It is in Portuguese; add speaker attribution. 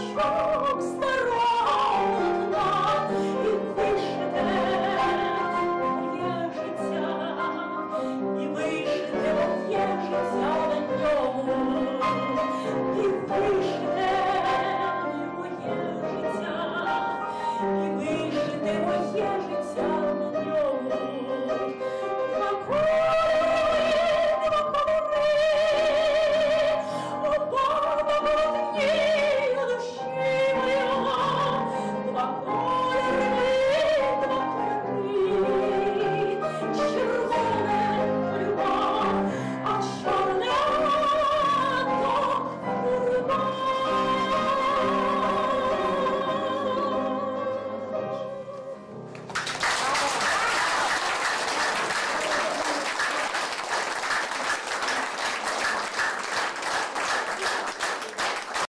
Speaker 1: shows.